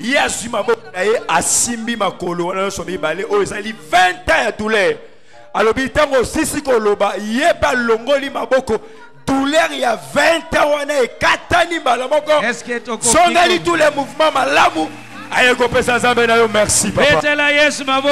ye azwi maboko na ye asimbi makolo wana nyonso mibale oyo ezali 20 ans ya douleur alobi ntango osisi koloba ye mpe alongoli maboko douleur ya 20 ans wana ekatani mbala moko songeli tous les mouvements malamu aye kopesa nzambe na yo merci papa